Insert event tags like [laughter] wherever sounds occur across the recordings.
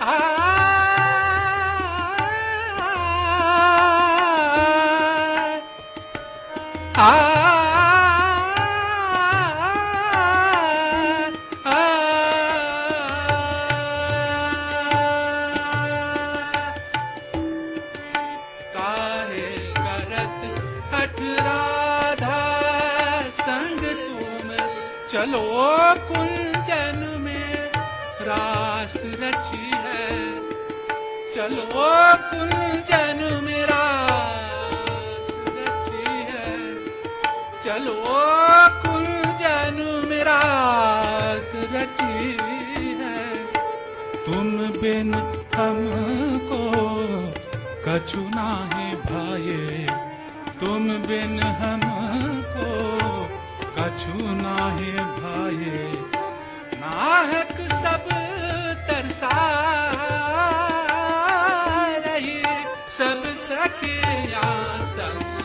काहे चलो कुंजन में रास रची है। चलो कुंजन में रास रची है। तुम बिन हमको कछु नाहे भाए। तुम बिन हमको कछु नाहे भाए। नाहक सब तरसा सब सखिया समझा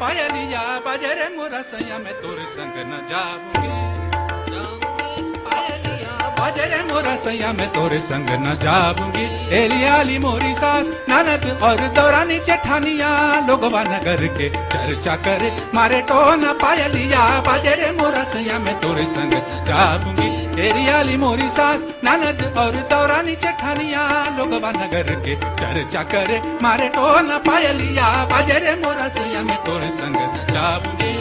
पायलिया बजरे मोरा सैया मैं तोरे संग न जाऊँगी बजरे मोरा सैया मैं तोरे संग न जाऊँगी। आली मोरी सास ननद और दौरानी चठानिया लोगवा नगर के चर्चा करे मारे टोना पायलिया बजरे मोरा सैया मैं तोरे संग जाऊँगी। तेरी आली मोरी सास ननद और दौरानी चठानिया लोगवा नगर के चर्चा करे मारे टो न पायलिया बजरे मोरा सैया मैं तोरे संग जाऊँगी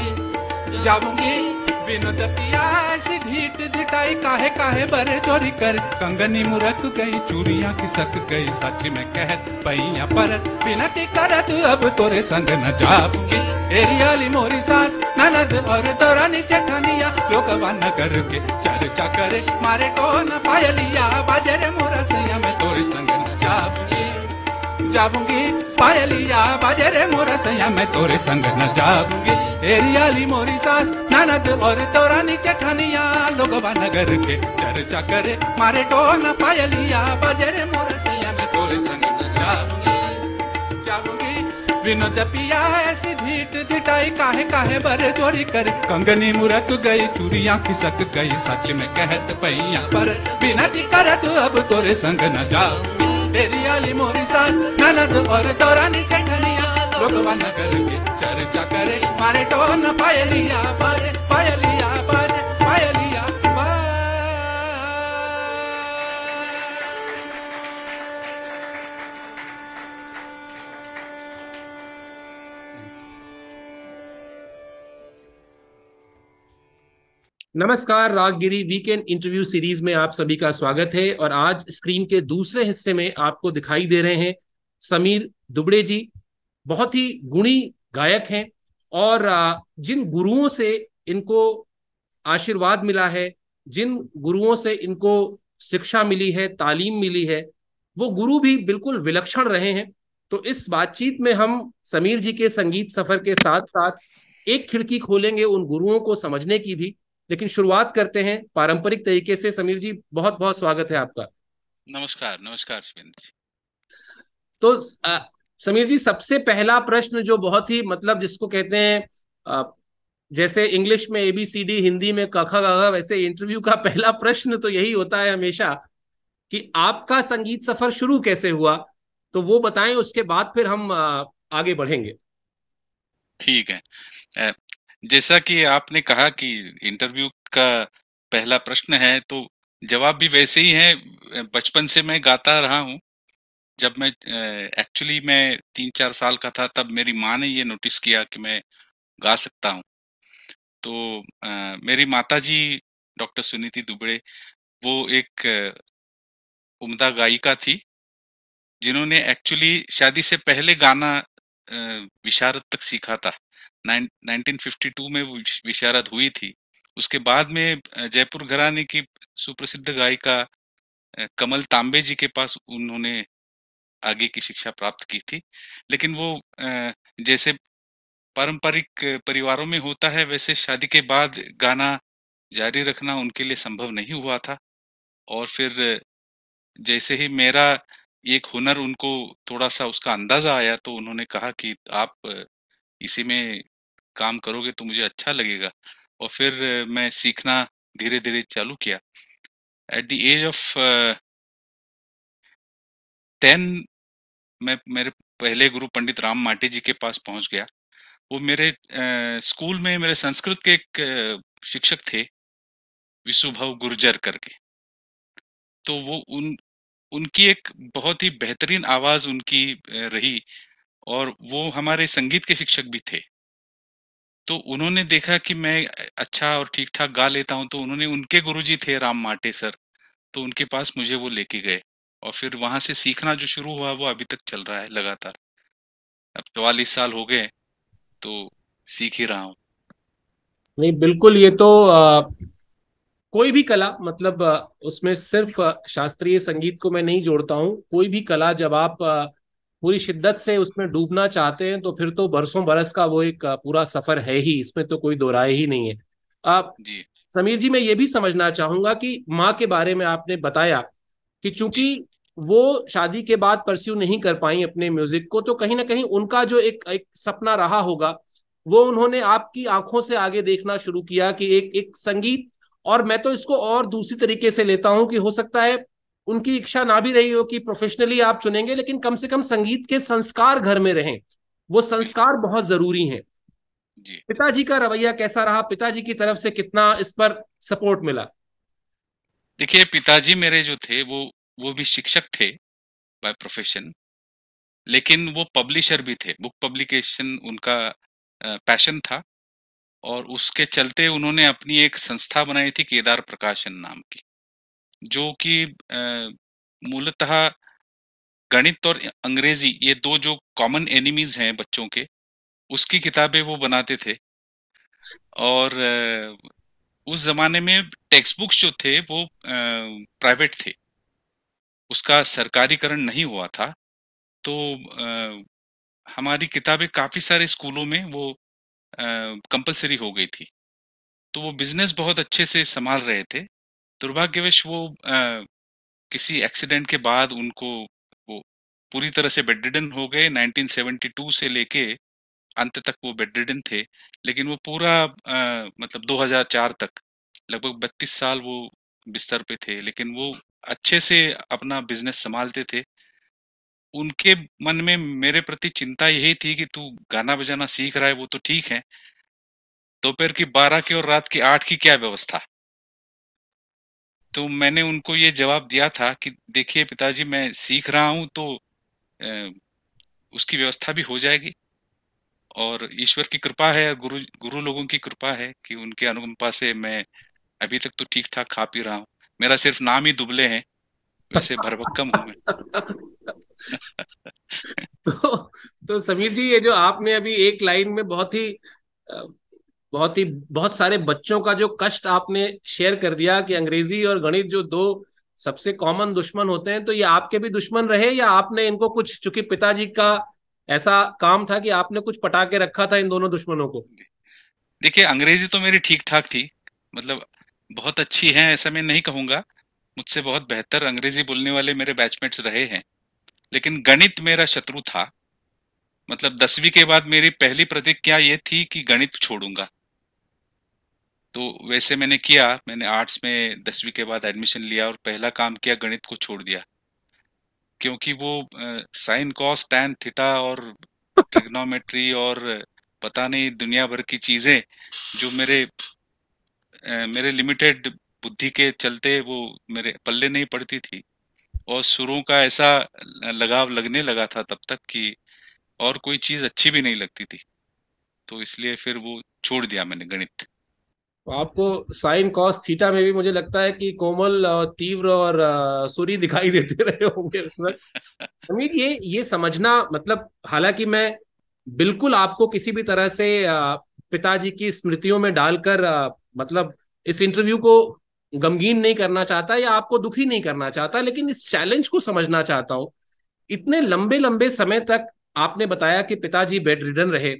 जाऊँगी। विनोद पिया ऐसी ढीट ढिटाई काहे काहे बरे चोरी कर। कंगनी मुरक गई चूड़ियाँ खिसक गई, सच में कहत पैया पर विनती करत, अब तोरे संग न जाऊँगी एरियाली मोरी सास, ननद और दौरानी चठानिया लोगवा नगर के चर्चा करे, मारे को न पायलिया बाजरे मोरा सैया मैं तोरे संग न जाऊँगी जाऊँगी। पायलिया बाजरे मोरा सैया, मैं तोरे संग न जाऊँगी। एरियाली मोरी सास ननद और तोरानी चठानिया लोगवा नगर के चर्चा करे, मारे टो न पायलिया बाजरे मोरा सैया, मैं तोरे संग न जाऊँगी। जाऊँगी। विनोद पिया ऐसी ढीट ढिटाई काहे काहे बरे चोरी कर। कंगनी मुरक गई चूड़ियाँ खिसक गई, सच में कहत पैया पर। विनती करत, अब तोरे संग न जाऊँगी। आली मोरी सास, ननद और तोरानी चठनिया लोगवा नगर के चर्चा करे, मारे टोन पायलिया बाजे पायलिया नमस्कार, रागगिरी वीकेंड इंटरव्यू सीरीज़ में आप सभी का स्वागत है और आज स्क्रीन के दूसरे हिस्से में आपको दिखाई दे रहे हैं समीर दुबड़े जी, बहुत ही गुणी गायक हैं और जिन गुरुओं से इनको आशीर्वाद मिला है, जिन गुरुओं से इनको शिक्षा मिली है, तालीम मिली है, वो गुरु भी बिल्कुल विलक्षण रहे हैं। तो इस बातचीत में हम समीर जी के संगीत सफ़र के साथ साथ एक खिड़की खोलेंगे उन गुरुओं को समझने की भी। लेकिन शुरुआत करते हैं पारंपरिक तरीके से। समीर जी बहुत बहुत स्वागत है आपका। नमस्कार नमस्कार जी। तो अ, समीर जी सबसे पहला प्रश्न जो बहुत ही मतलब जिसको कहते हैं जैसे इंग्लिश में एबीसीडी हिंदी में कखा गगा वैसे इंटरव्यू का पहला प्रश्न तो यही होता है हमेशा कि आपका संगीत सफ़र शुरू कैसे हुआ? तो वो बताएँ उसके बाद फिर हम आगे बढ़ेंगे। ठीक है। जैसा कि आपने कहा कि इंटरव्यू का पहला प्रश्न है तो जवाब भी वैसे ही है। बचपन से मैं गाता रहा हूँ। जब मैं एक्चुअली मैं तीन चार साल का था तब मेरी माँ ने ये नोटिस किया कि मैं गा सकता हूँ। तो अ, मेरी माता जी डॉक्टर सुनीति दुबड़े वो एक उम्दा गायिका थी जिन्होंने एक्चुअली शादी से पहले गाना विशारद तक सीखा था। नाइन- 1952 में विशारद हुई थी। उसके बाद में जयपुर घराने की सुप्रसिद्ध गायिका कमल तांबे जी के पास उन्होंने आगे की शिक्षा प्राप्त की थी। लेकिन वो जैसे पारंपरिक परिवारों में होता है, वैसे शादी के बाद गाना जारी रखना उनके लिए संभव नहीं हुआ था। और फिर, जैसे ही मेरा एक हुनर उनको थोड़ा सा उसका अंदाज़ा आया तो उन्होंने कहा कि आप इसी में काम करोगे तो मुझे अच्छा लगेगा। और फिर मैं सीखना धीरे धीरे चालू किया। At the age of ten मैं मेरे पहले गुरु पंडित राम माटी जी के पास पहुँच गया। वो मेरे आ, स्कूल में मेरे संस्कृत के एक शिक्षक थे विशुभव गुर्जर करके। तो वो उन उनकी एक बहुत ही बेहतरीन आवाज़ उनकी रही और वो हमारे संगीत के शिक्षक भी थे। तो उन्होंने देखा कि मैं अच्छा और ठीक ठाक गा लेता हूँ तो उन्होंने उनके गुरुजी थे राम माटे सर तो उनके पास मुझे वो लेके गए और फिर वहाँ से सीखना जो शुरू हुआ वो अभी तक चल रहा है लगातार। अब चौवालीस साल हो गए तो सीख ही रहा हूँ। नहीं बिल्कुल ये तो आ, कोई भी कला मतलब उसमें सिर्फ़ शास्त्रीय संगीत को मैं नहीं जोड़ता हूँ। कोई भी कला जब आप पूरी शिद्दत से उसमें डूबना चाहते हैं तो फिर तो बरसों बरस का वो एक पूरा सफ़र है ही इसमें तो कोई दो राय ही नहीं है। आप जी। समीर जी मैं ये भी समझना चाहूँगा कि माँ के बारे में आपने बताया कि चूँकि वो शादी के बाद परस्यू नहीं कर पाई अपने म्यूज़िक को तो कहीं ना कहीं उनका जो एक एक सपना रहा होगा वो उन्होंने आपकी आँखों से आगे देखना शुरू किया कि एक एक संगीत और मैं तो इसको और दूसरी तरीके से लेता हूँ कि हो सकता है उनकी इच्छा ना भी रही हो कि प्रोफेशनली आप चुनेंगे लेकिन कम से कम संगीत के संस्कार घर में रहें। वो संस्कार बहुत ज़रूरी है। पिताजी का रवैया कैसा रहा? पिताजी की तरफ़ से कितना इस पर सपोर्ट मिला? देखिए पिताजी मेरे जो थे वो वो भी शिक्षक थे बाय प्रोफेशन लेकिन वो पब्लिशर भी थे। बुक पब्लिकेशन उनका पैशन था। और उसके चलते उन्होंने अपनी एक संस्था बनाई थी केदार प्रकाशन नाम की, जो कि मूलतः गणित और अंग्रेज़ी, ये दो जो कॉमन एनिमीज हैं बच्चों के, उसकी किताबें वो बनाते थे। और उस जमाने में टेक्स्ट बुक्स जो थे वो प्राइवेट थे। उसका सरकारीकरण नहीं हुआ था तो हमारी किताबें काफ़ी सारे स्कूलों में वो कंपलसरी हो गई थी। तो वो बिज़नेस बहुत अच्छे से संभाल रहे थे। दुर्भाग्यवश वो आ, किसी एक्सीडेंट के बाद उनको वो पूरी तरह से बेडरिडन हो गए। 1972 से लेके अंत तक वो बेडरिडन थे। लेकिन वो पूरा आ, मतलब 2004 तक लगभग 32 साल वो बिस्तर पे थे। लेकिन वो अच्छे से अपना बिज़नेस संभालते थे। उनके मन में मेरे प्रति चिंता यही थी कि तू गाना बजाना सीख रहा है वो तो ठीक है। दोपहर की बारह की और रात की आठ की क्या व्यवस्था? तो मैंने उनको ये जवाब दिया था कि देखिए पिताजी मैं सीख रहा हूँ तो ए, उसकी व्यवस्था भी हो जाएगी। और ईश्वर की कृपा है गुरु गुरु लोगों की कृपा है कि उनके अनुकंपा से मैं अभी तक तो ठीक ठाक खा पी रहा हूँ। मेरा सिर्फ़ नाम ही दुबले है वैसे भरभक्कम हूँ मैं। [laughs] तो, तो समीर जी ये जो आपने अभी एक लाइन में बहुत ही बहुत ही बहुत सारे बच्चों का जो कष्ट आपने शेयर कर दिया कि अंग्रेज़ी और गणित जो दो सबसे कॉमन दुश्मन होते हैं तो ये आपके भी दुश्मन रहे या आपने इनको कुछ चूँकि पिताजी का ऐसा काम था कि आपने कुछ पटा के रखा था इन दोनों दुश्मनों को? देखिए अंग्रेज़ी तो मेरी ठीक ठाक थी मतलब बहुत अच्छी है ऐसा मैं नहीं कहूँगा मुझसे बहुत बेहतर अंग्रेज़ी बोलने वाले मेरे बैचमेट्स रहे हैं। लेकिन गणित मेरा शत्रु था। मतलब दसवीं के बाद मेरी पहली प्रतिज्ञा ये थी कि गणित छोड़ूँगा। तो वैसे मैंने किया, मैंने आर्ट्स में दसवीं के बाद एडमिशन लिया और पहला काम किया, गणित को छोड़ दिया। क्योंकि वो साइन कॉस टैन थीटा और ट्रिग्नोमेट्री और पता नहीं दुनिया भर की चीज़ें जो मेरे मेरे लिमिटेड बुद्धि के चलते वो मेरे पल्ले नहीं पड़ती थी। और सुरों का ऐसा लगाव लगने लगा था तब तक कि और कोई चीज़ अच्छी भी नहीं लगती थी। तो इसलिए फिर वो छोड़ दिया मैंने गणित। तो आपको साइन कॉस थीटा में भी मुझे लगता है कि कोमल और तीव्र और सूरी दिखाई देते [laughs] रहे होंगे उसमें। [laughs] अमीर ये ये समझना मतलब हालाँकि मैं बिल्कुल आपको किसी भी तरह से पिताजी की स्मृतियों में डालकर मतलब इस इंटरव्यू को गमगीन नहीं करना चाहता या आपको दुखी नहीं करना चाहता, लेकिन इस चैलेंज को समझना चाहता हूँ। इतने लंबे लंबे समय तक आपने बताया कि पिताजी बेड रिडन रहे,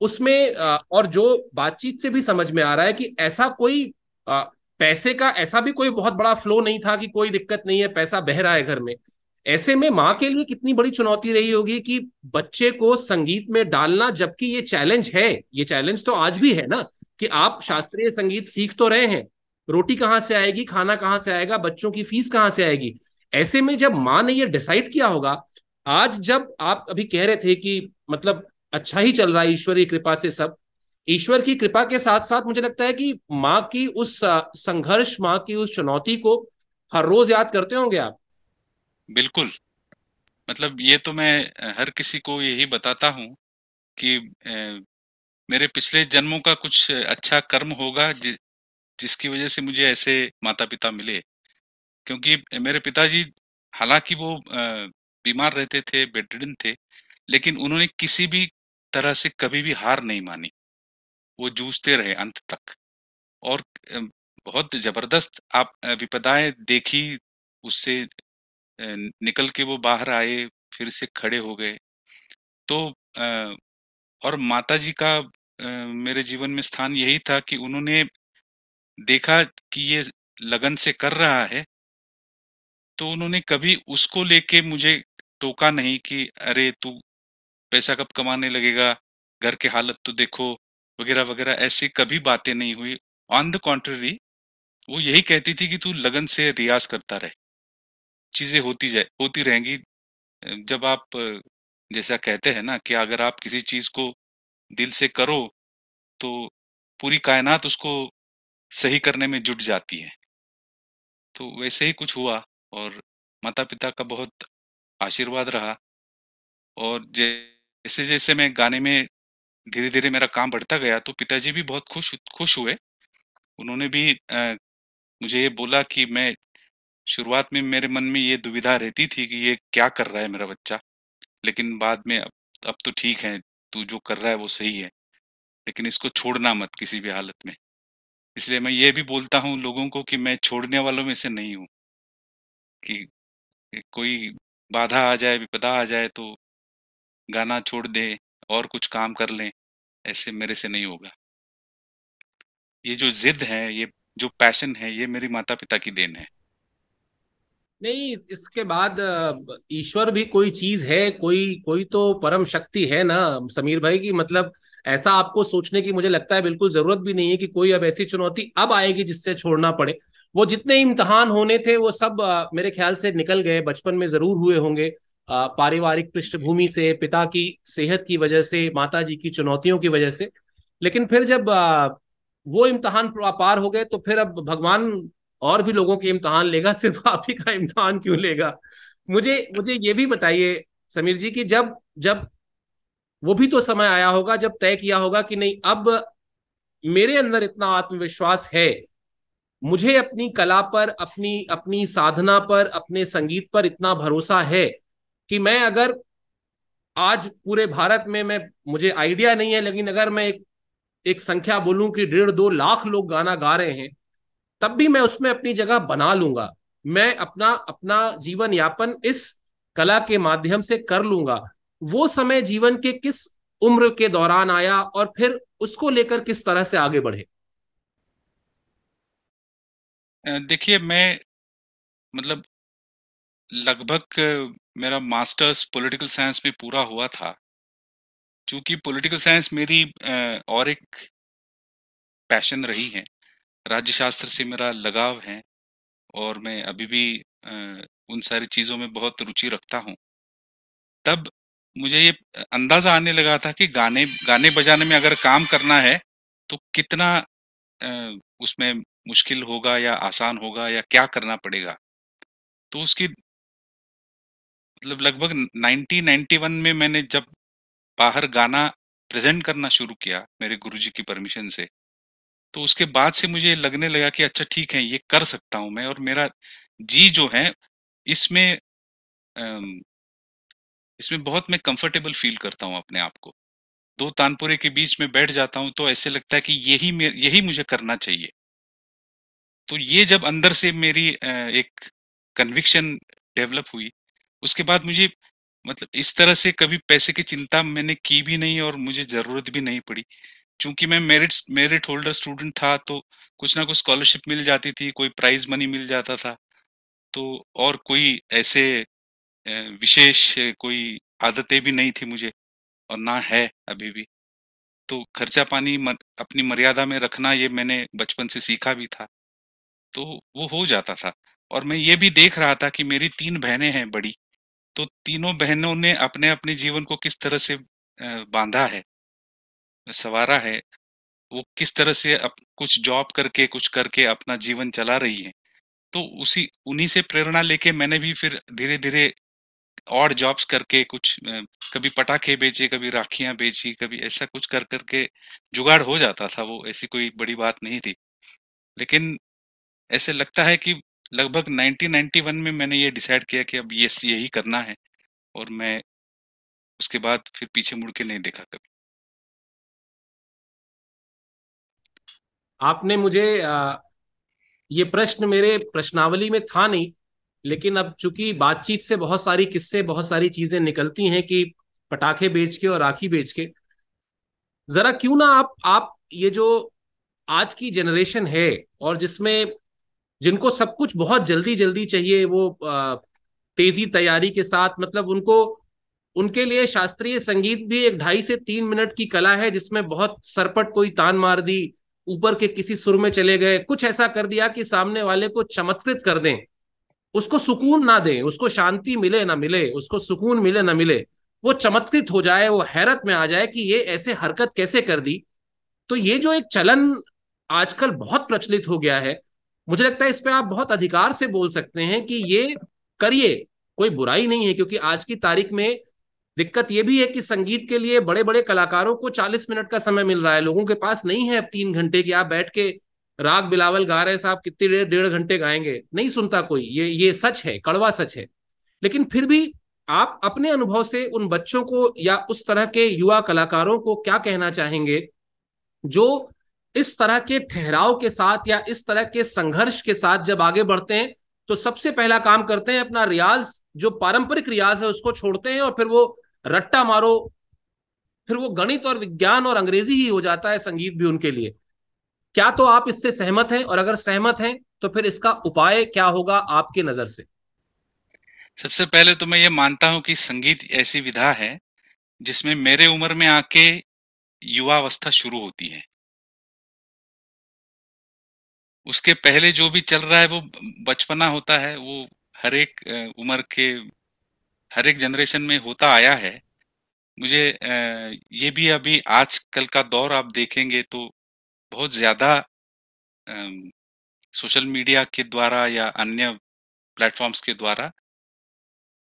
उसमें और जो बातचीत से भी समझ में आ रहा है कि ऐसा कोई पैसे का, ऐसा भी कोई बहुत बड़ा फ्लो नहीं था कि कोई दिक्कत नहीं है, पैसा बह रहा है घर में। ऐसे में माँ के लिए कितनी बड़ी चुनौती रही होगी कि बच्चे को संगीत में डालना, जबकि ये चैलेंज है, ये चैलेंज तो आज भी है ना, कि आप शास्त्रीय संगीत सीख तो रहे हैं रोटी कहाँ से आएगी खाना कहाँ से आएगा बच्चों की फ़ीस कहाँ से आएगी? ऐसे में जब माँ ने ये डिसाइड किया होगा आज जब आप अभी कह रहे थे कि मतलब अच्छा ही चल रहा है ईश्वरीय कृपा से सब ईश्वर की कृपा के साथ साथ मुझे लगता है कि माँ की उस संघर्ष माँ की उस चुनौती को हर रोज याद करते होंगे आप? बिल्कुल। मतलब ये तो मैं हर किसी को यही बताता हूँ कि ए, मेरे पिछले जन्मों का कुछ अच्छा कर्म होगा जि, जिसकी वजह से मुझे ऐसे माता पिता मिले। क्योंकि मेरे पिताजी, हालाँकि वो बीमार रहते थे बेडरिडन थे, लेकिन उन्होंने किसी भी तरह से कभी भी हार नहीं मानी। वो जूझते रहे अंत तक। और बहुत ज़बरदस्त आप विपदाएँ देखी, उससे निकल के वो बाहर आए, फिर से खड़े हो गए। तो और माता जी का मेरे जीवन में स्थान यही था कि उन्होंने देखा कि ये लगन से कर रहा है तो उन्होंने कभी उसको लेके मुझे टोका नहीं कि, अरे, तू पैसा कब कमाने लगेगा? घर के हालत तो देखो, वगैरह वगैरह, ऐसी कभी बातें नहीं हुई। ऑन द कॉन्ट्ररी वो यही कहती थी कि तू लगन से रियाज करता रहे। चीज़ें होती जाए, होती रहेंगी। जब आप, जैसा कहते हैं ना कि अगर आप किसी चीज़ को दिल से करो तो पूरी कायनात उसको सही करने में जुट जाती है। तो वैसे ही कुछ हुआ और माता पिता का बहुत आशीर्वाद रहा और जैसे जैसे मैं गाने में धीरे धीरे मेरा काम बढ़ता गया तो पिताजी भी बहुत खुश खुश हुए। उन्होंने भी आ, मुझे ये बोला कि मैं शुरुआत में मेरे मन में ये दुविधा रहती थी कि ये क्या कर रहा है मेरा बच्चा लेकिन बाद में अब अब तो ठीक है तू जो कर रहा है वो सही है लेकिन इसको छोड़ना मत किसी भी हालत में। इसलिए मैं ये भी बोलता हूँ लोगों को कि मैं छोड़ने वालों में से नहीं हूँ। कि कोई बाधा आ जाए, विपदा आ जाए तो गाना छोड़ दे और कुछ काम कर लें, ऐसे मेरे से नहीं होगा। ये जो जिद है, ये जो पैशन है, ये मेरी माता पिता की देन है। नहीं, इसके बाद ईश्वर भी कोई चीज़ है, कोई कोई तो परम शक्ति है ना, समीर भाई की मतलब ऐसा आपको सोचने की मुझे लगता है बिल्कुल ज़रूरत भी नहीं है कि कोई अब ऐसी चुनौती अब आएगी जिससे छोड़ना पड़े। वो जितने इम्तहान होने थे वो सब आ, मेरे ख्याल से निकल गए बचपन में ज़रूर हुए होंगे। पारिवारिक पृष्ठभूमि से पिता की सेहत की वजह से माता जी की चुनौतियों की वजह से। लेकिन फिर जब आ, वो इम्तहान पार हो गए तो फिर अब भगवान और भी लोगों के इम्तहान लेगा [laughs] सिर्फ़ आप ही का इम्तहान क्यों लेगा? मुझे मुझे ये भी बताइए समीर जी कि जब जब वो भी तो समय आया होगा जब तय किया होगा कि नहीं, अब मेरे अंदर इतना आत्मविश्वास है। मुझे अपनी कला पर, अपनी अपनी साधना पर, अपने संगीत पर इतना भरोसा है कि मैं अगर आज पूरे भारत में मैं, मुझे आइडिया नहीं है, लेकिन अगर मैं एक एक संख्या बोलूँ कि डेढ़ दो लाख लोग गाना गा रहे हैं, तब भी मैं उसमें अपनी जगह बना लूँगा। मैं अपना अपना जीवन यापन इस कला के माध्यम से कर लूँगा। वो समय जीवन के किस उम्र के दौरान आया और फिर उसको लेकर किस तरह से आगे बढ़े? देखिए, मैं मतलब लगभग मेरा मास्टर्स पॉलिटिकल साइंस में पूरा हुआ था चूँकि पॉलिटिकल साइंस मेरी और एक पैशन रही है। राज्य शास्त्र से मेरा लगाव है और मैं अभी भी उन सारी चीज़ों में बहुत रुचि रखता हूँ। तब मुझे ये अंदाज़ा आने लगा था कि गाने गाने बजाने में अगर काम करना है तो कितना उसमें मुश्किल होगा या आसान होगा या क्या करना पड़ेगा? तो उसकी मतलब लगभग 1991 में मैंने जब बाहर गाना प्रेजेंट करना शुरू किया, मेरे गुरुजी की परमिशन से तो उसके बाद से मुझे लगने लगा कि अच्छा ठीक है, ये कर सकता हूँ मैं और मेरा जी जो है, इसमें इसमें बहुत मैं कंफर्टेबल फील करता हूँ अपने आप को। दो तानपुरे के बीच में बैठ जाता हूँ तो ऐसे लगता है कि यही यही मुझे करना चाहिए। तो ये जब अंदर से मेरी एक कन्विक्शन डेवलप हुई, उसके बाद मुझे मतलब इस तरह से कभी पैसे की चिंता मैंने की भी नहीं और मुझे ज़रूरत भी नहीं पड़ी। चूँकि मैं मेरिट मेरिट होल्डर स्टूडेंट था तो कुछ ना कुछ स्कॉलरशिप मिल जाती थी, कोई प्राइज मनी मिल जाता था। तो और कोई ऐसे विशेष कोई आदतें भी नहीं थी मुझे और ना है अभी भी। तो खर्चा पानी मर, अपनी मर्यादा में रखना ये मैंने बचपन से सीखा भी था। तो वो हो जाता था और मैं ये भी देख रहा था कि मेरी तीन बहनें हैं बड़ी तो तीनों बहनों ने अपने अपने जीवन को किस तरह से बांधा है सवारा है वो किस तरह से अप, कुछ जॉब करके कुछ करके अपना जीवन चला रही है। तो उसी उन्हीं से प्रेरणा लेके मैंने भी फिर धीरे धीरे और जॉब्स करके कुछ कभी पटाखे बेचे, कभी राखियाँ बेची, कभी ऐसा कुछ कर, करके जुगाड़ हो जाता था वो, ऐसी कोई बड़ी बात नहीं थी। लेकिन ऐसे लगता है कि लगभग 1991 में मैंने ये डिसाइड किया कि अब ये यही करना है और मैं उसके बाद फिर पीछे मुड़ के नहीं देखा कभी। आपने मुझे ये प्रश्न मेरे प्रश्नावली में था नहीं लेकिन अब चूँकि बातचीत से बहुत सारी किस्से, बहुत सारी चीज़ें निकलती हैं कि पटाखे बेच के और राखी बेच के, जरा क्यों ना आप आप ये जो आज की जनरेशन है और जिसमें, जिनको सब कुछ बहुत जल्दी जल्दी चाहिए, वो तेज़ी तैयारी के साथ मतलब उनको, उनके लिए शास्त्रीय संगीत भी एक ढाई से तीन मिनट की कला है जिसमें बहुत सरपट कोई तान मार दी, ऊपर के किसी सुर में चले गए, कुछ ऐसा कर दिया कि सामने वाले को चमत्कृत कर दें। उसको सुकून ना दें, उसको शांति मिले ना मिले, उसको सुकून मिले ना मिले, वो चमत्कृत हो जाए, वो हैरत में आ जाए कि ये ऐसे हरकत कैसे कर दी। तो ये जो एक चलन आजकल बहुत प्रचलित हो गया है, मुझे लगता है इस पर आप बहुत अधिकार से बोल सकते हैं कि ये करिए, कोई बुराई नहीं है, क्योंकि आज की तारीख में दिक्कत ये भी है कि संगीत के लिए बड़े बड़े कलाकारों को 40 मिनट का समय मिल रहा है, लोगों के पास नहीं है अब तीन घंटे की आप बैठ के राग बिलावल गा रहे साहब, कितनी देर, डेढ़ घंटे गाएँगे? नहीं सुनता कोई। ये ये सच है, कड़वा सच है। लेकिन फिर भी आप अपने अनुभव से उन बच्चों को या उस तरह के युवा कलाकारों को क्या कहना चाहेंगे, जो इस तरह के ठहराव के साथ या इस तरह के संघर्ष के साथ जब आगे बढ़ते हैं तो सबसे पहला काम करते हैं अपना रियाज, जो पारंपरिक रियाज है, उसको छोड़ते हैं और फिर वो रट्टा मारो। फिर वो गणित और विज्ञान और अंग्रेज़ी ही हो जाता है संगीत भी उनके लिए। क्या तो आप इससे सहमत हैं? और अगर सहमत हैं तो फिर इसका उपाय क्या होगा आपके नज़र से? सबसे पहले तो मैं ये मानता हूँ कि संगीत ऐसी विधा है, जिसमें मेरे उम्र में आके युवावस्था शुरू होती है। उसके पहले जो भी चल रहा है, वो बचपना होता है, वो हर एक उम्र के, हर एक जनरेशन में होता आया है। मुझे ये भी अभी आजकल का दौर आप देखेंगे तो बहुत ज़्यादा सोशल मीडिया के द्वारा या अन्य प्लेटफॉर्म्स के द्वारा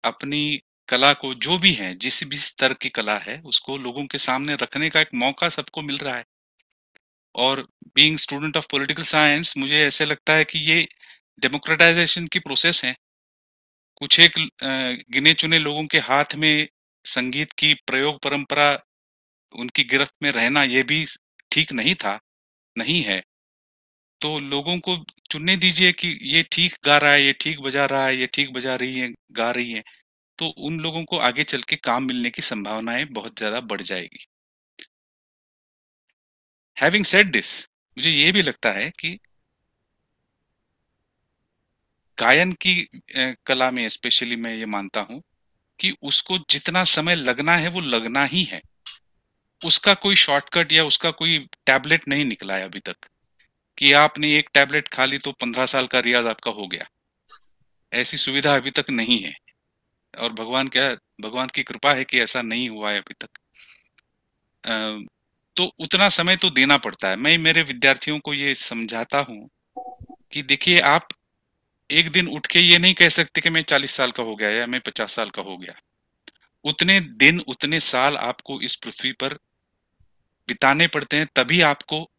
अपनी कला को, जो भी है, जिस भी स्तर की कला है, उसको लोगों के सामने रखने का एक मौका सबको मिल रहा है। और being student of political science मुझे ऐसे लगता है कि ये डेमोक्रेटाइजेशन की प्रोसेस है। कुछ एक गिने चुने लोगों के हाथ में संगीत की प्रयोग परंपरा, उनकी गिरफ्त में रहना ये भी ठीक नहीं था। नहीं है। तो लोगों को चुनने दीजिए कि ये ठीक गा रहा है, ये ठीक बजा रहा है, ये ठीक बजा रही है, गा रही है। तो उन लोगों को आगे चल के काम मिलने की संभावनाएँ बहुत ज़्यादा बढ़ जाएगी। हैविंग सेड दिस मुझे ये भी लगता है कि गायन की कला में स्पेशली मैं ये मानता हूँ कि उसको जितना समय लगना है वो लगना ही है। उसका कोई शॉर्टकट या उसका कोई टैबलेट नहीं निकला है अभी तक कि आपने एक टैबलेट खा ली तो पंद्रह साल का रियाज आपका हो गया। ऐसी सुविधा अभी तक नहीं है। और भगवान क्या, भगवान की कृपा है कि ऐसा नहीं हुआ है अभी तक। तो उतना समय तो देना पड़ता है। मैं मेरे विद्यार्थियों को ये समझाता हूँ कि देखिए, आप एक दिन उठ के ये नहीं कह सकते कि मैं चालीस साल का हो गया या मैं पचास साल का हो गया। उतने दिन, उतने साल आपको इस पृथ्वी पर बिताने पड़ते हैं, तभी आपको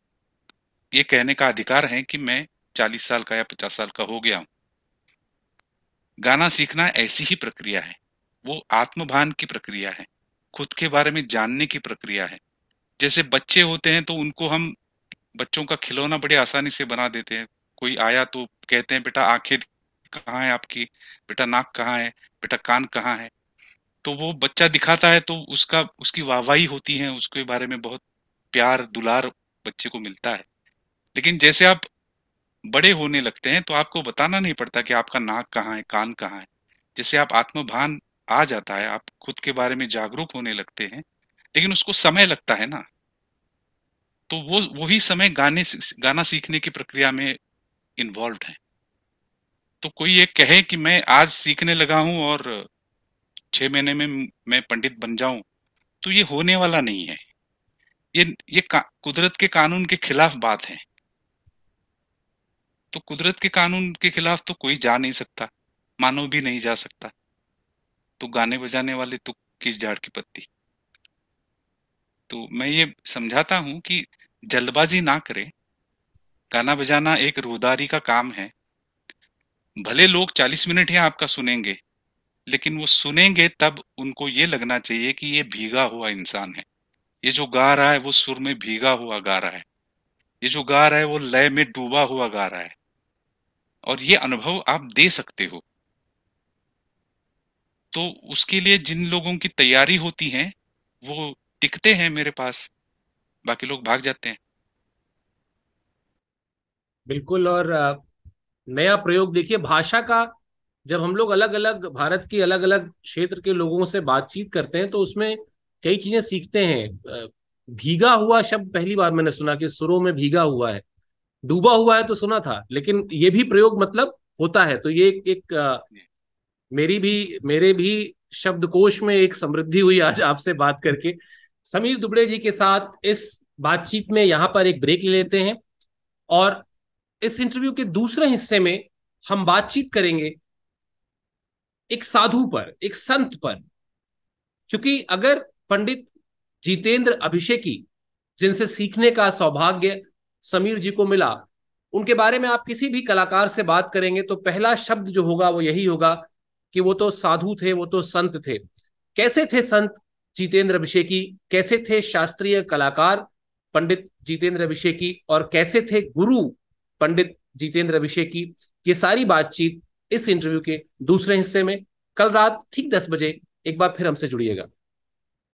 ये कहने का अधिकार है कि मैं चालीस साल का या पचास साल का हो गया हूँ। गाना सीखना ऐसी ही प्रक्रिया है। वो आत्मभान की प्रक्रिया है। खुद के बारे में जानने की प्रक्रिया है। जैसे बच्चे होते हैं तो उनको हम बच्चों का खिलौना बड़े आसानी से बना देते हैं। कोई आया तो कहते हैं, बेटा, आँखें कहाँ है आपकी? बेटा, नाक कहाँ है? बेटा, कान कहाँ है? तो वो बच्चा दिखाता है तो उसका, उसकी वाहवाही होती है, उसके बारे में बहुत प्यार दुलार बच्चे को मिलता है। लेकिन जैसे आप बड़े होने लगते हैं तो आपको बताना नहीं पड़ता कि आपका नाक कहाँ है, कान कहाँ है। जैसे आप आत्मभान आ जाता है, आप खुद के बारे में जागरूक होने लगते हैं, लेकिन उसको समय लगता है ना। तो वो, वही समय गाने गाना सीखने की प्रक्रिया में इन्वॉल्व है। तो कोई ये कहे कि मैं आज सीखने लगा हूँ और छह महीने में मैं पंडित बन जाऊँ तो ये होने वाला नहीं है। ये ये कुदरत के कानून के खिलाफ बात है। तो कुदरत के कानून के खिलाफ तो कोई जा नहीं सकता मानव भी नहीं जा सकता। तो गाने बजाने वाले तो किस झाड़ की पत्ती? तो मैं ये समझाता हूँ कि जल्दबाजी ना करें। गाना बजाना एक रूदारी का काम है। भले लोग 40 मिनट ही आपका सुनेंगे, लेकिन वो सुनेंगे तब उनको ये लगना चाहिए कि ये भीगा हुआ इंसान है। ये जो गा रहा है वो सुर में भीगा हुआ गा रहा है। ये जो गा रहा है वो लय में डूबा हुआ गा रहा है। और ये अनुभव आप दे सकते हो। तो उसके लिए जिन लोगों की तैयारी होती है, वो टिकते हैं मेरे पास। बाकी लोग भाग जाते हैं। बिल्कुल, और नया प्रयोग देखिए, भाषा का जब हम लोग अलग अलग भारत की अलग अलग क्षेत्र के लोगों से बातचीत करते हैं तो उसमें कई चीज़ें सीखते हैं। भीगा हुआ शब्द पहली बार मैंने सुना कि सुरों में भीगा हुआ है। डूबा हुआ है तो सुना था लेकिन ये भी प्रयोग मतलब होता है। तो ये एक, एक मेरी भी मेरे भी शब्दकोश में एक समृद्धि हुई आज आपसे बात करके। समीर दुबड़े जी के साथ इस बातचीत में यहाँ पर एक ब्रेक ले लेते हैं और इस इंटरव्यू के दूसरे हिस्से में हम बातचीत करेंगे एक साधु पर एक संत पर। क्योंकि अगर पंडित जितेंद्र अभिषेकी, जिनसे सीखने का सौभाग्य समीर जी को मिला। उनके बारे में आप किसी भी कलाकार से बात करेंगे तो पहला शब्द जो होगा वो यही होगा कि वो तो साधु थे, वो तो संत थे। कैसे थे संत जितेंद्र अभिषेकी? कैसे थे शास्त्रीय कलाकार पंडित जितेंद्र अभिषेकी? और कैसे थे गुरु पंडित जितेंद्र अभिषेकी? ये सारी बातचीत इस इंटरव्यू के दूसरे हिस्से में कल रात ठीक दस बजे एक बार फिर हमसे जुड़िएगा।